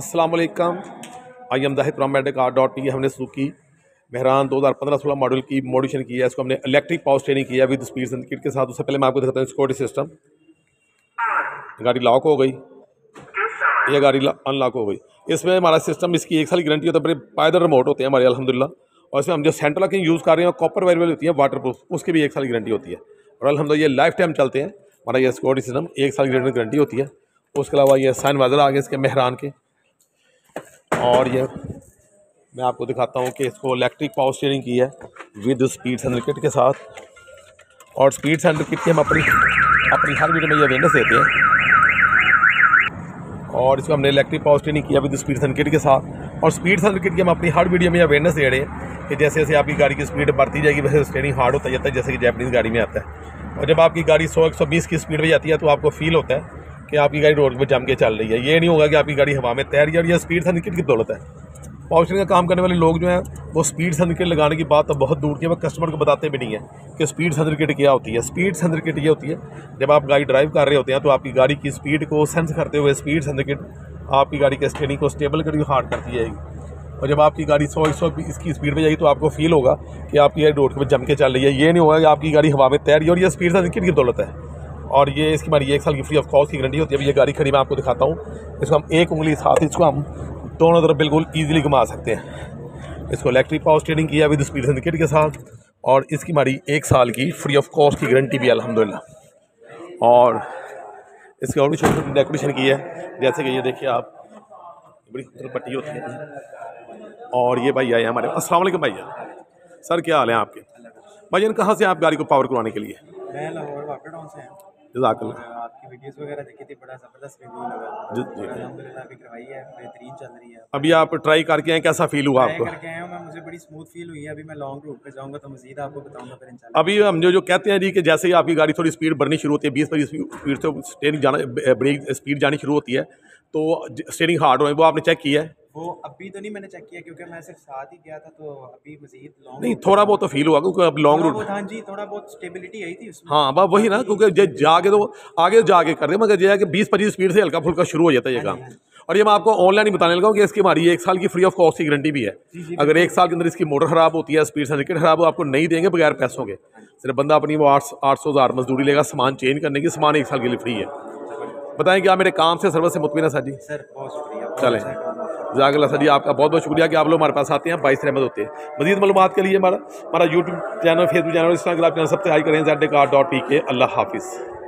वालेकुम। I am Dahid from medic dot P हमने सुकी बहरान 2015-16 मॉडल की मॉडिशन की है। इसको हमने इलेक्ट्रिक पावर ट्रेनिंग किया विद स्पीड सर्किट के साथ। उससे पहले मैं आपको दिखाता हूँ सिक्योरिटी सिस्टम। गाड़ी लॉक हो गई। ये गाड़ी अनलॉक हो गई। इसमें हमारा सिस्टम, इसकी एक साल की गारंटी होता है। बड़े पायदर रिमोट होते हैं हमारे अलहमदिल्ला और इसमें हम जो सेंट्रल लॉकिंग यूज़ कर रहे हैं, कॉपर वायर वाली होती है वाटर प्रूफ उसकी भी एक साल की गारंटी होती है। और अलहमदिल्ला ये लाइफ टाइम चलते हैं। हमारा ये सिक्योरिटी सिस्टम, एक साल की गारंटी होती है। उसके अलावा ये साइन वाजर आ गए इसके मेहरान के। और ये मैं आपको दिखाता हूँ कि इसको इलेक्ट्रिक पावर स्टीयरिंग की है विद स्पीड सेंटर किट के साथ। और स्पीड सेंटर किट की हम अपनी अपनी हर वीडियो में ये अवेयरनेस देते हैं। और इसको हमने इलेक्ट्रिक पावर स्टीयरिंग किया विद स्पीड सेंटर किट के साथ। और स्पीड सेंटर किट की हम अपनी हर वीडियो में अवेयरनेस दे रहे हैं कि जैसे जैसे आपकी गाड़ी की स्पीड बढ़ती जाएगी, वैसे स्टेयरिंग हार्ड होता जाता है, जैसे कि जैपनीज़ गाड़ी में आता है। और जब आपकी गाड़ी सौ एक सौ बीस की स्पीड में जाती है तो आपको फील होता है कि आपकी गाड़ी रोड पर जम के चल रही है। ये नहीं होगा कि आपकी गाड़ी हवा में तैर रही है और यह स्पीड सर्टिफिकेट की दौलत है। पावर का काम करने वाले लोग जो हैं, वो स्पीड सर्टिफिकेट लगाने की बात तो बहुत दूर की है वो कस्टमर को बताते भी नहीं है कि स्पीड सर्टिफिकेट क्या होती है। स्पीड सर्टिफिकेट ये होती है? जब आप गाड़ी ड्राइव कर रहे होते हैं तो आपकी गाड़ी की स्पीड को सेंस करते हुए स्पीड सर्टिफिकेट आपकी गाड़ी के स्टेरिंग को स्टेबल करके हार्ड करती जाएगी। और जब आपकी गाड़ी सौ एक सौ इसकी स्पीड में जाएगी तो आपको फील होगा कि आपकी गाड़ी रोड पर जम के चल रही है। ये नहीं होगा कि आपकी गाड़ी हवा में तैर रही है और ये स्पीड सर्टिफिकेट की दौलत है। और ये इसकी हमारी एक साल की फ्री ऑफ़ कॉस्ट की गारंटी होती है। अभी ये गाड़ी खड़ी मैं आपको दिखाता हूँ। इसको हम एक उंगली साथ इसको हम दोनों तरफ़ बिल्कुल ईजिली घुमा सकते हैं। इसको इलेक्ट्रिक पावर स्टेयरिंग किया विद स्पीड सर्टिफिकेट के साथ और इसकी हमारी एक साल की फ्री ऑफ़ कॉस्ट की गारंटी भी अलहमदिल्ला और इसकी और भी छोटी छोटी डेकोरेशन की है। जैसे कि ये देखिए आप बड़ी खूबसूरत पट्टी होती है। और ये भाई आए हमारे असल भैया। सर, क्या हाल है आपके? भाई कहाँ से आप गाड़ी को पावर करवाने के लिए? मैं लाहौर से आपकी वीडियोस वगैरह देखी थी बड़ा ज़बरदस्त रिव्यू लगा। जी जी। अलहमदिल्ला अभी करवाई है बेहतरीन चल रही है। अभी आप ट्राई करके आए कैसा फील हुआ आपको? करके आया मैं मुझे बड़ी स्मूथ फील हुई है। अभी मैं लॉन्ग रूट पे जाऊँगा तो मजीद आपको बताऊँगा फिर इंशाल्लाह अभी हम जो जो कहते हैं जी कि जैसे ही आपकी गाड़ी थोड़ी स्पीड बढ़नी शुरू होती है बीस पच्चीस स्पीड से जाना बड़ी स्पीड जानी शुरू होती है तो स्टेरिंग हार्ड हो वो आपने चेक किया है? वो अभी तो नहीं मैंने चेक किया क्योंकि मैं सिर्फ़ साथ ही गया था तो अभी मजीद लॉन्ग नहीं थोड़ा बहुत तो फील हुआ क्योंकि अब लॉन्ग रूट हाँ जी थोड़ा बहुत स्टेबिलिटी आई थी उसमें। हाँ बस वही ना क्योंकि जे जाके तो आगे जाके कर दे मगर ये है कि बीस पच्चीस स्पीड से हल्का फुल्का शुरू हो जाता है ये काम। और ये मैं आपको ऑनलाइन ही बताने लगा हूँ कि इसकी हमारी एक साल की फ्री ऑफ़ कॉस्ट की गारंटी भी है। अगर एक साल के अंदर इसकी मोटर खराब होती है स्पीड सर्टिफिकेट खराब हो आपको नहीं देंगे बगैर पैसों के। सिर्फ़ बंदा अपनी वो आठ आठ सौ हज़ार मजदूरी लेगा सामान चेंज करने की सामान एक साल के लिए फ्री है। बताएँ कि आप मेरे काम से सर्विस से मुतमिन है सर जी? सर बहुत शुक्रिया चलें। अच्छा। जजाकल्ला सर जी आपका बहुत बहुत शुक्रिया कि आप लोग हमारे पास आते हैं बाईस रहमत होते हैं। मजीद मालूम के लिए हमारा हमारा YouTube channel Facebook channel Instagram channel subscribe करें Z car dot P K अल्लाह हाफिज़।